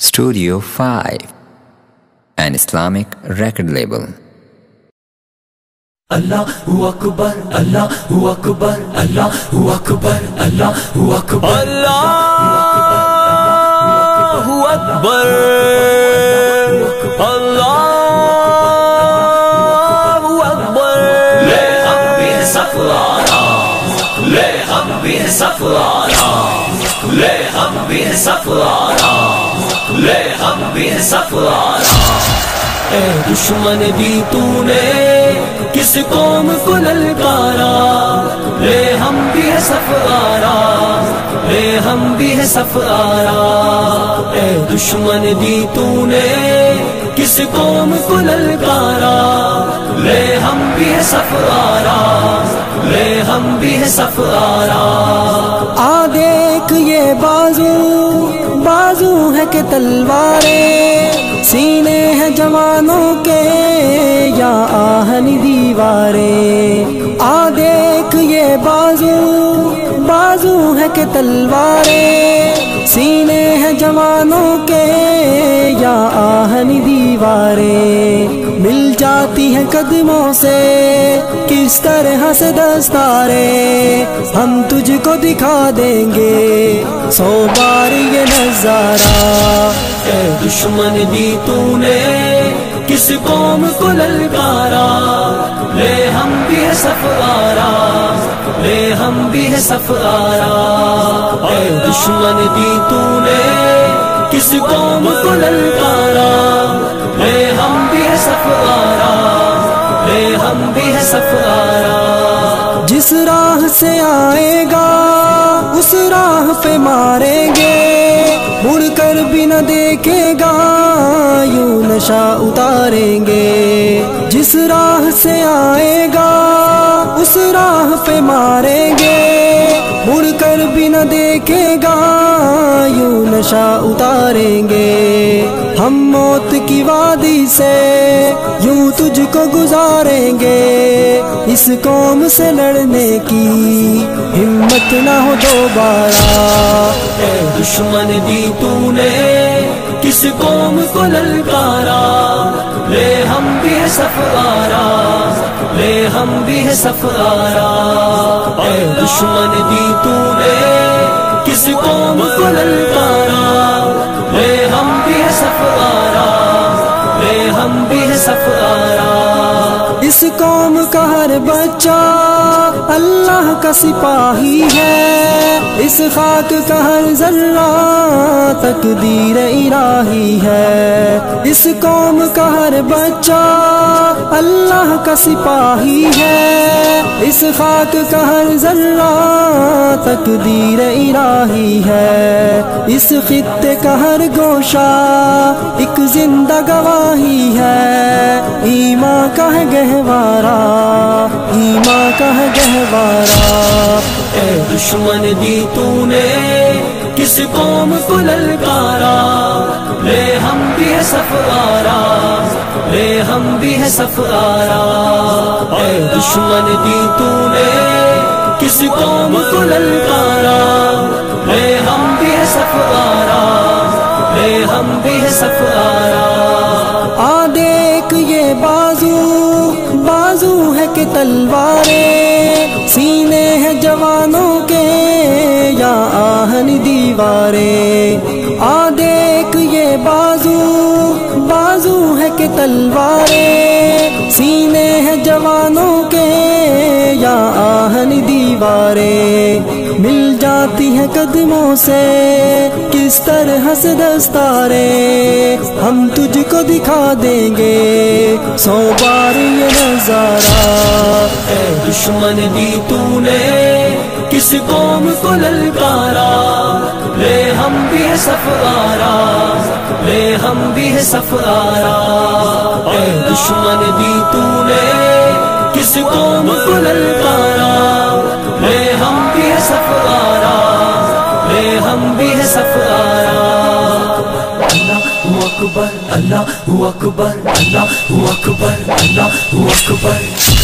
Studio 5, an Islamic record label. Allahu Akbar, Allahu Akbar, Allahu Akbar, Allahu Akbar. Allahu Akbar Allahu Akbar ले हम भी हैं सफरारा ले हम भी हैं सफरारा ले हम भी हैं हम भी सफरारा ए, दुश्मन दी तूने, किस कौम को ललकारा? ले हम भी है सफारा। ले हम भी है सफारा। ए, दुश्मन दी तूने, किस कौम को ललकारा? ले हम भी है सफारा। ले हम भी है सफारा। आ देख ये बाजू के तलवारें सीने हैं जवानों के, या आहनी दीवारें। आ देख ये बाजू बाजू है के तलवारें सीने हैं जवानों के, या आहनी दीवारें। मिल जाती हैं कदमों से किस तरह से दस्तारे हम तुझको दिखा देंगे। सौ बार ये नज़ारा, ए दुश्मन दी तूने, किस कौम को ललकारा? ले हम भी है सफारा, ले हम भी है सफारा। ए दुश्मन दी तूने, किस कौम को ललकारा? ले हम भी है सफारा। हम भी है जिस राह से आएगा, उस राह पे मारेंगे। मुड़कर भी न देखेगा, यू नशा उतारेंगे। जिस राह से आएगा, उस राह पे मारेंगे। मुड़कर भी न देखेगा, यू नशा उतारेंगे। हम मौत की वादी से यूँ तुझको गुजारेंगे। इस कौम से लड़ने की हिम्मत ना हो दोबारा। दुश्मन दी तूने, किस कौम को ललकारा हम भी है सफारा। ए दुश्मन दी तूने, किस कौम को ललकारा? ले हम भी है सफारा रे हम भी है सफारा। इस कौम का हर बच्चा अल्लाह का सिपाही है। इस खाक का हर जर्रा तकदीर इलाही है। इस कौम का हर बच्चा अल्लाह का सिपाही है। इस खाक का हर जर्रा तकदीर इलाही है। इस खित्ते का हर गोशा एक ज़िंदा गवाही है। ईमा का है गहवारा, ईमा का है गहवारा ए दुश्मन दी तूने, किस कौम को ललकारा? ले हम भी है सफारा, ले हम भी है सफारा। ए दुश्मन दी तूने, किस कौम को ललकारा? ले हम भी है सफारा, ले हम भी है सफारा। आ देख ये बाजू बाजू है कि तलवारें। जवानों के या आहन दीवारें। आ देख ये बाजू बाजू है कि तलवारें। सीने हैं जवानों के या आहन दीवारें। मिल जाती है कदमों से, किस तरह से दस्तारे। हम तुझको दिखा देंगे, सौ बार ये नज़ारा। दुश्मन दी तूने किस कौम को ललकारा। ले हम भी है सफारा। ले हम भी है सफारा। ए दुश्मन दी तूने किस कौम को ललकारा। ले हम भी है सफारा। ले हम भी है सफारा। Allahu Akbar, Allahu Akbar, Allahu Akbar, Allahu Akbar.